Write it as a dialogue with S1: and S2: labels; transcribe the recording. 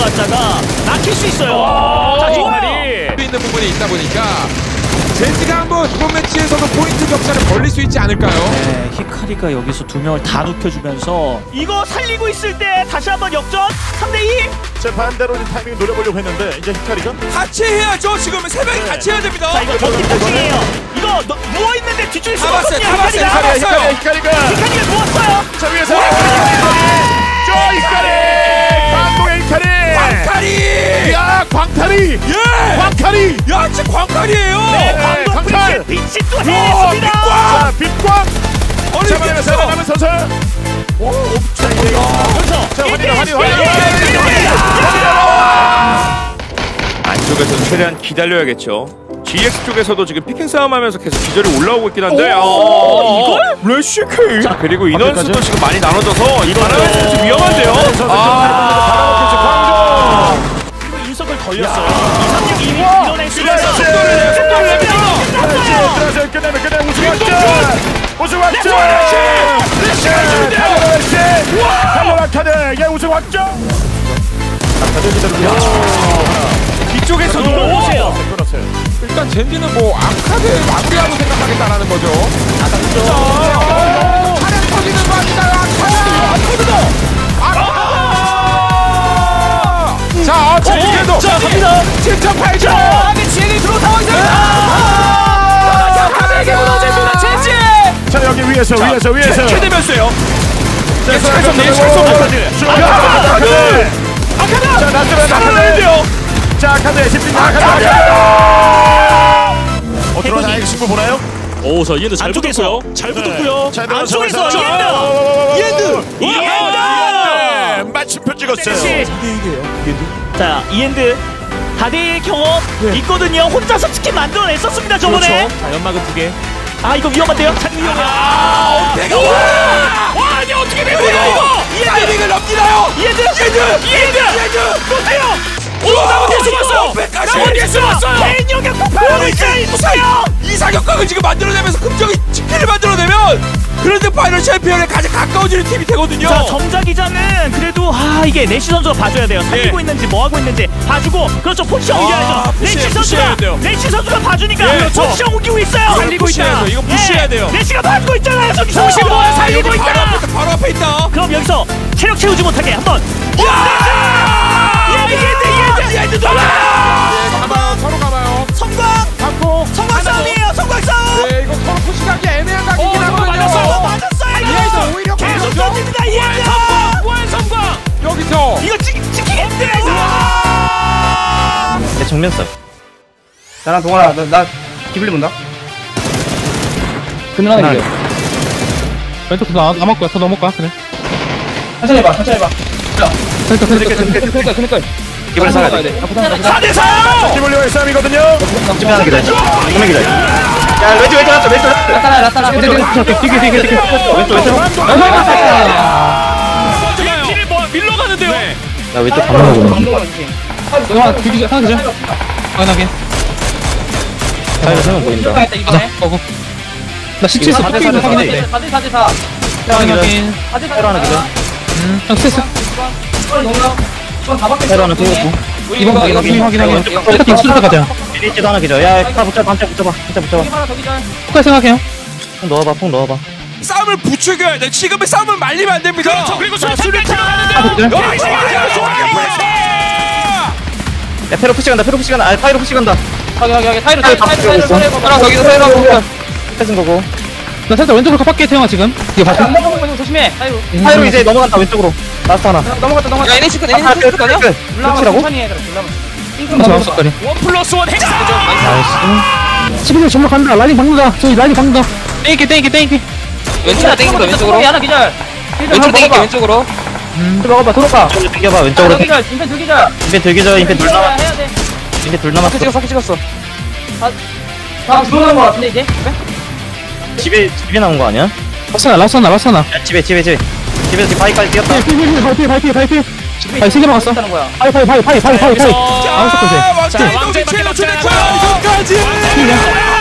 S1: 들어갔다가 막힐 수 있어요. 자, 좋아요.
S2: 수 있는 부분이 있다 보니까 젠지가 한번 이번 매치에서도 포인트 격차를 벌릴 수 있지 않을까요?
S1: 네, 히카리가 여기서 두 명을 다 눕혀주면서 이거 살리고 있을 때 다시 한번 역전 3대2
S3: 제 반대로 이 타이밍 노려보려고 했는데 이제 히카리가?
S2: 같이 해야죠. 지금 세 명이 같이 해야 됩니다.
S1: 자 이거 더팀 포칭이에요. 이거 너- 누워있는데 뒤쪽에
S2: 다 봤어요,
S1: 숨었거든요?
S2: 다 봤어요,
S1: 히카리가.
S3: 히카리가.
S1: 히카리가 누웠어요.
S3: 자 위에서. 광동의 히카리
S2: 광탈이!
S3: 야 광탈이!
S2: 예!
S3: 광탈이!
S2: 야, 진짜 광탈이에요!
S3: 네,
S1: 광동
S3: 강탈!
S1: 빛이 빛이 또
S2: 와,
S1: 해냈습니다.
S3: 자 빛광.
S2: 아니,
S3: 잡아내면서 선수 오 옵차 이제
S1: 그렇죠.
S3: 자 확인 확인
S1: 일대일,
S4: 안쪽에서 최대한 기다려야겠죠. GX 쪽에서도 지금 피킹 싸움하면서 계속 기절이 올라오고 있긴 한데 아,
S1: 이걸?
S4: 레시케이 그리고 인원수도? 지금 많이 나눠져서 이 바람에서 좀 위험한데요.
S3: 아
S1: 걸렸어요. 236 이미 밀어낼 수 있어요.
S3: 속도를
S1: 속도를
S3: 내요.
S1: 내면
S3: 들어서 끝내면 그냥 우승 확정 우승 확정
S1: 레시!
S3: 칼로라 카드. 예 우승 확정
S4: 뒤쪽에서도
S3: 그렇어요.
S2: 일단 젠지는 뭐 아카드 마무리하고 생각하겠다라는 거죠. 차량 터지는 거 아닌가요? 아카드! 아카드!
S1: 갑니다
S2: 7.8점!
S1: 안에 지혜이 들어온 상황입니다 아카드에게 무너집니다 젠지
S3: 자 여기 위에서 위에서 위에서
S4: 최대면서요.
S3: 자
S4: 내일
S3: 찰성
S4: 찰성
S3: 카드 카드 자 나트면
S4: 돼요.
S3: 자 카드 집중 카드 카드 어 들어와 이거 친구 보나요?
S5: 오, 저 얘는 잘 붙었고요. 잘 붙었고요.
S3: 자
S1: 안쪽에서
S3: 이엔드
S1: 이엔드
S3: 이엔드 찍었어요
S1: 시 자, 이엔드 다대의 경험 있거든요. 혼자서 치킨 만들어냈었습니다 저번에.
S5: 자, 연막은 두 개.
S1: 아 이거 위험한데요? 참 위험해요. 아,
S2: 내가 와! 와, 아니 어떻게 된 거야 이거? 타이밍을 넘기나요?
S1: 이엔드,
S2: 이엔드!
S1: 이엔드,
S2: 이엔드! 숨었어요! 나무 뒤에 숨었어요!
S1: 개인 영역 있어요.
S2: 이 사격각을 지금 만들어내면서 금정이 치킨을 만들어내면 그랜드 파이널 챔피언에 가장 가까워지는 팀이 되거든요.
S1: 자 점자 기자는 그래도 아 이게 내시 선수가 봐줘야 돼요. 살리고 있는지 뭐 하고 있는지 봐주고 그렇죠 포지션
S2: 아,
S1: 옮겨야죠. 내시 선수가. 내시 선수가 봐주니까
S2: 예, 그렇죠.
S1: 포지션 옮기고 있어요.
S2: 살리고 있어야죠. 이거 푸시해야 돼요.
S1: 내시가 봐주고 있잖아요. 저기서
S2: 포시고
S1: 살리고
S2: 바로
S1: 있다.
S2: 앞에, 있다, 바로 앞에 있다.
S1: 그럼 여기서 체력 채우지 못하게 한번
S2: 야!
S1: 이엔드 이엔드 돌아
S2: 네, 가봐요. 서로 가봐요.
S1: 성광
S2: 잡고.
S1: 성광 싸움이에요. 성광 싸움.
S2: 네, 이거 서로 푸시하기 애매한 각이긴
S1: 어, 성광
S2: 하거든요.
S1: 맞았어요. 맞았어요.
S2: 이엔드 오히려
S1: 계속
S2: 가야죠.
S1: 던집니다. 이엔드.
S5: 성광.
S2: 여기서
S1: 이거 지, 지키기 힘들어요.
S6: 내 정면 써. 나랑 동아라, 나, 나 기블리 본다. 그늘하는 게.
S7: 왼쪽 더 남을 거야. 더 넘을 거야. 그래.
S6: 천천히 해봐, 천천히 해봐.
S7: 그러니까 그러니까
S6: 그니까, 그니까, 그니까. 기블리 살아야 돼.
S1: 4대 4.
S3: 기블리와의 싸움이거든요
S6: 집중하는 기다려. 정면 기다려. 야, 왼쪽, 왼쪽 났어, 왼쪽. 나타나, 나타나. 왼쪽, 왼쪽.
S7: 되게 되게 되게.
S6: 왼쪽, 왼쪽.
S5: 뒤를 뭐 밀러 가는데요.
S6: 나 왼쪽 가만 보고.
S7: 하나 되게 하나 되죠. 확인하게.
S6: 사이로 보인다.
S7: 나 시체 있어.
S6: 4대 4대 4대 4대 4대 4.
S7: 확인 확인.
S6: 사이로 하나 기다려.
S7: 형 스트레스.
S6: 사이로 하나 쏘고.
S7: 이번 확인 확인 확인 확인. 스타팅 스타트 가자.
S6: 리치도 하나 기다려. 야, 카 붙여, 반짝 붙여봐. 반짝 붙여봐.
S7: 끝까지 생각해요.
S6: 퐁 넣어봐, 퐁 넣어봐.
S2: 싸움을 부추겨야 돼. 지금의 싸움을 말리면 안 됩니다.
S5: 그렇죠. 그리고 저 수류탄 가는데.
S7: 하나.
S2: 여기. 프레스!
S6: 야, 페로 푸시 간다, 페로 푸시 간다. 아, 타이로 푸시 간다.
S8: 여기 여기 여기 타이로
S6: 타이로
S8: 타이로
S6: 타이로
S8: 타이로
S6: 타이로
S8: 타이로
S6: 거기서 타이로. 뺏은 거고.
S7: 나 살짝 왼쪽으로 컵할게 태영아 지금. 이거
S8: 거 조심해 타이로
S6: 타이로 이제 넘어간다, 왼쪽으로. 라스트 하나.
S8: 넘어갔다 넘어갔다 야 얘네 시크
S6: 아,
S8: 얘네 시크
S6: 끝,
S8: 아니야?
S6: 끝. 끝이라고?
S8: 천천히 해 그래 올라가
S7: 형 잡았어 거리.
S5: 원 플러스 원 행사 중.
S6: 나이스.
S7: 11일 전부 간다. 라인 박는다. 저기 라인 박는다. 땡기 땡기 땡기.
S8: 왼쪽으로 땡긴다 왼쪽으로 하나 기절 왼쪽 땡길게 왼쪽으로
S6: 들어가봐, 들어가. 이겨봐, 왼쪽으로.
S8: 하나 기절 인펜 두 기절
S6: 인펜 들기 전, 인펜 둘
S8: 해야
S6: 남았,
S8: 해야 돼
S6: 인펜 둘 남았어.
S8: 찍었어 찍었어 다 들어간 거 같은데 이제
S6: 집에, 집에 나온 거 아니야?
S7: 라스나 라스나 라스나.
S6: 야, 집에, 집에, 집에. 집에서 지금 바위까지 뛰었다.
S7: 피피피 바이피 바이피 바이피. 바이 세개 막았어.
S8: 하는 거야
S7: 바이 바이 바이 바이 바이 바이 바이.
S5: 여기서
S7: 알았어, 그래.
S2: 자, 킬로
S5: 밖에
S2: 줄였고
S5: 없잖아요.
S2: 이거까지.